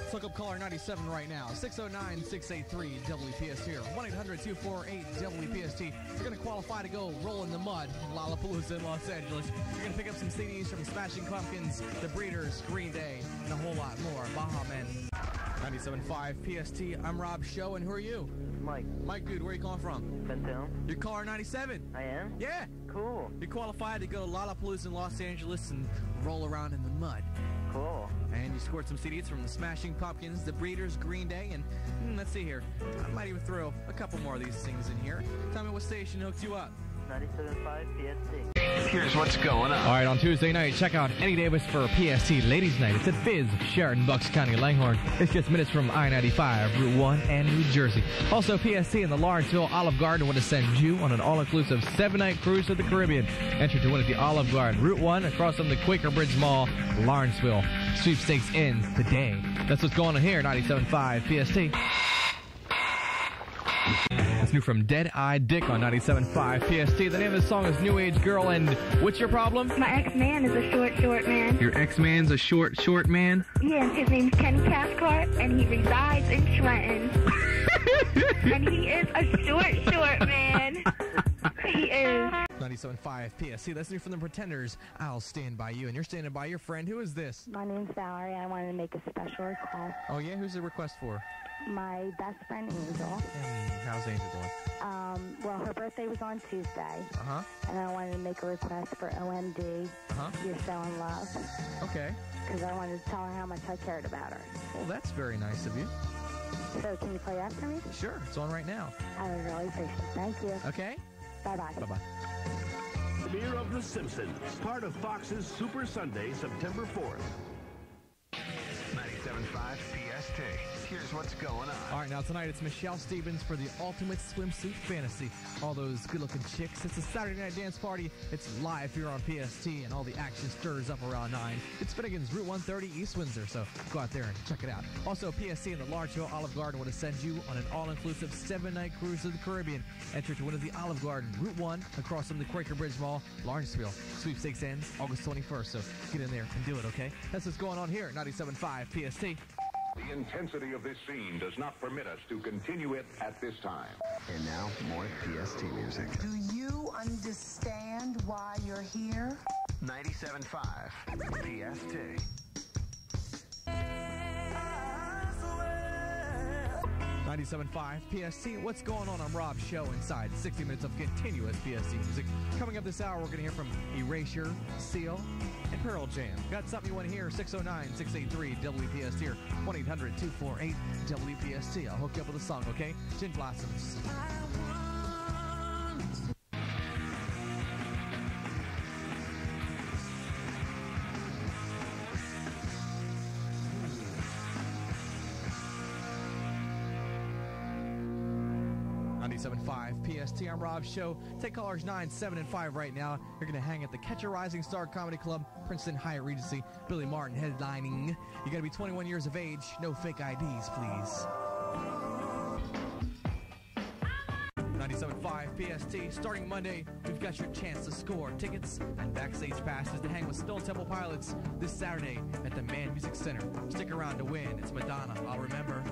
Let's look up caller 97 right now. 609 683 WPST here. 1 800 248 WPST. You're going to qualify to go roll in the mud in Lollapalooza in Los Angeles. You're going to pick up some CDs from Smashing Pumpkins, The Breeders, Green Day, and a whole lot more. Baha Men. 97.5 PST. I'm Rob Show, and who are you? Mike. Mike, dude, where are you calling from? Bentown. You're caller 97. I am? Yeah. Cool. You're qualified to go to Lollapalooza in Los Angeles and roll around in the mud. Cool. And you scored some CDs from the Smashing Pumpkins, the Breeders, Green Day, and hmm, let's see here. I might even throw a couple more of these things in here. Tell me what station hooked you up. 97.5 PST. Here's what's going on. All right, on Tuesday night, check out Eddie Davis for PST Ladies Night. It's at Fizz, Sheraton, Bucks County, Langhorne. It's just minutes from I-95, Route 1, and New Jersey. Also, PST and the Lawrenceville Olive Garden want to send you on an all-inclusive seven-night cruise to the Caribbean. Enter to win at the Olive Garden, Route 1, across from the Quaker Bridge Mall, Lawrenceville. Sweepstakes ends today. That's what's going on here, 97.5 PST. It's new from Deadeye Dick on 97.5 PST. The name of the song is New Age Girl, and what's your problem? My ex-man is a short, short man. Your ex-man's a short, short man? Yeah, his name's Kenny Cathcart, and he resides in Trenton. and he is a short, short man. He is. 97.5 PST. That's new from the Pretenders. I'll stand by you, and you're standing by your friend. Who is this? My name's Valerie. I wanted to make a special request. Oh, yeah? Who's the request for? My best friend Angel. And how's Angel doing? Um, well, her birthday was on Tuesday, Uh-huh. and I wanted to make a request for OMD. Uh-huh. You're so in love, Okay. because I wanted to tell her how much I cared about her. Well, that's very nice of you. So, can you play that for me? Sure. It's on right now. I would really appreciate it. Thank you. Okay? Bye bye. Bye-bye. Premiere of The Simpsons, part of Fox's Super Sunday, September 4th. 97.5 PST. Here's what's going on. All right, now tonight it's Michelle Stevens for the Ultimate Swimsuit Fantasy. All those good-looking chicks. It's a Saturday night dance party. It's live here on PST, and all the action stirs up around 9. It's Finnegan's Route 130 East Windsor, so go out there and check it out. Also, PST and the Lawrenceville Olive Garden want to send you on an all-inclusive seven-night cruise to the Caribbean. Enter to win at the Olive Garden, Route 1, across from the Quaker Bridge Mall, Lawrenceville. Sweepstakes ends August 21st, so get in there and do it, okay? That's what's going on here at 97.5 PST. The intensity of this scene does not permit us to continue it at this time. And now, more PST music. Do you understand why you're here? 97.5 PST. 97.5 PST. What's going on? I'm Rob Show inside 60 minutes of continuous PST music. Coming up this hour, we're going to hear from Erasure, Seal, and Pearl Jam. Got something you want to hear? 609 683 WPST or 1 800 248 WPST. I'll hook you up with a song, okay? Gin Blossoms. Ninety-seven five PST. I'm Rob Show. Take callers 9, 7, and 5 right now. You're going to hang at the Catch a Rising Star Comedy Club, Princeton Hyatt Regency. Billy Martin headlining. You got to be 21 years of age. No fake IDs, please. 97.5 PST. Starting Monday, we've got your chance to score tickets and backstage passes to hang with Stone Temple Pilots this Saturday at the Mann Music Center. Stick around to win. It's Madonna. I'll remember.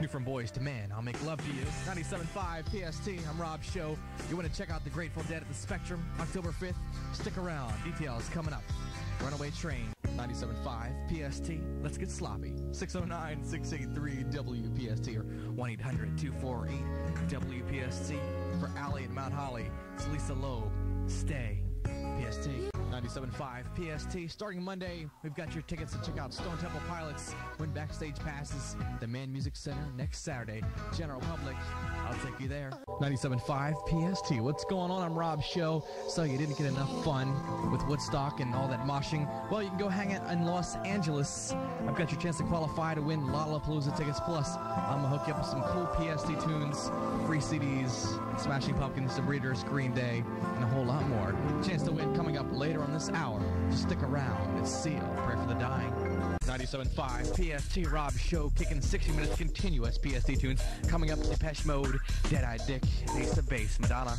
New from Boyz II Men. I'll make love to you. 97.5 PST. I'm Rob Show. You want to check out the Grateful Dead at the Spectrum October 5th? Stick around. Details coming up. Runaway Train. 97.5 PST. Let's get sloppy. 609 683 WPST or 1 800 248 WPST. For Allie and Mount Holly, it's Lisa Loeb. Stay. PST. 97.5 PST. Starting Monday, we've got your tickets to check out Stone Temple Pilots. Win backstage passes at the Mann Music Center next Saturday. General public, I'll take you there. 97.5 PST. What's going on? I'm Rob Show. So you didn't get enough fun with Woodstock and all that moshing? Well, you can go hang out in Los Angeles. I've got your chance to qualify to win Lollapalooza tickets. Plus, I'm gonna hook you up with some cool PST tunes, free CDs, Smashing Pumpkins, The Breeders, Green Day, and a whole lot. Chance to win coming up later on this hour. Just stick around. It's Seal. Pray for the dying. 97.5 PST Rob Show kicking 60 minutes continuous PST tunes. Coming up, Depeche Mode, Deadeye Dick, Ace of Base, Madonna.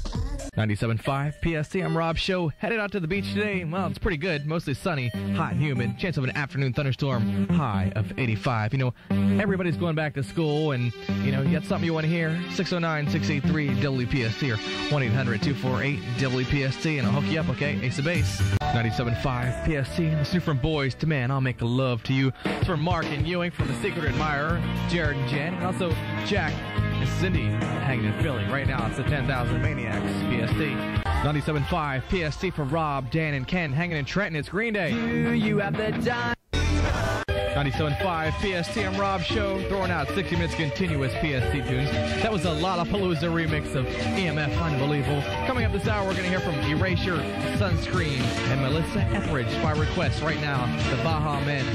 97.5 PST, I'm Rob Show. Headed out to the beach today. Well, it's pretty good. Mostly sunny, hot and humid. Chance of an afternoon thunderstorm. High of 85. You know, everybody's going back to school and, you know, you got something you want to hear? 609-683 WPST or 1-800-248 WPST and I'll hook you up, okay? Ace of Base. 97.5 PST. This new from Boyz II Men. I'll make a love to you. It's from Mark and Ewing from The Secret Admirer, Jared and Jen, and also Jack and Cindy hanging in Philly. Right now, it's the 10,000 Maniacs PST. 97.5 PST for Rob, Dan, and Ken hanging in Trenton. It's Green Day. Do You have the time. 97.5 PST, I'm Rob Show, throwing out 60 minutes continuous PST tunes. That was a Lollapalooza remix of EMF Unbelievable. Coming up this hour, we're going to hear from Erasure, Sunscreem, and Melissa Etheridge by request right now, the Baha Men.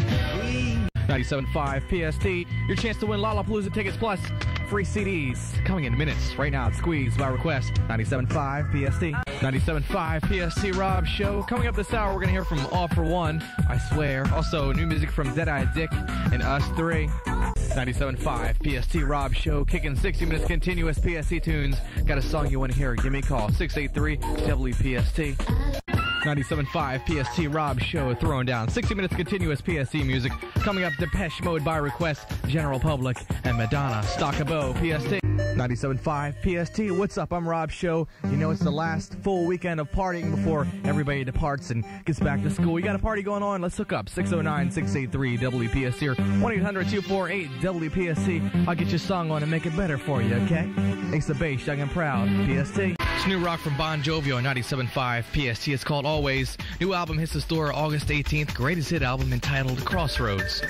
97.5 PST, your chance to win Lollapalooza tickets plus free CDs coming in minutes. Right now, Squeeze by request. 97.5 PST. 97.5 PST Rob Show. Coming up this hour, we're going to hear from All-4-One, I swear. Also, new music from Deadeye Dick and Us Three. 97.5 PST Rob Show. Kicking 60 minutes continuous PST tunes. Got a song you want to hear? Give me a call. 683 WPST. 97.5 PST Rob Show throwing down 60 minutes continuous PST music. Coming up, Depeche Mode by request, General Public, and Madonna, Stock a Bow, PST. 97.5 PST. What's up? I'm Rob Show. You know it's the last full weekend of partying before everybody departs and gets back to school. We got a party going on. Let's hook up. 609-683 WPST or 1-800-248 WPST. I'll get your song on and make it better for you, okay? Ace of Base, Young and Proud, PST. It's new rock from Bon Jovi on 97.5 PST. It's called Always. New album hits the store August 18th. Greatest hit album entitled Crossroads.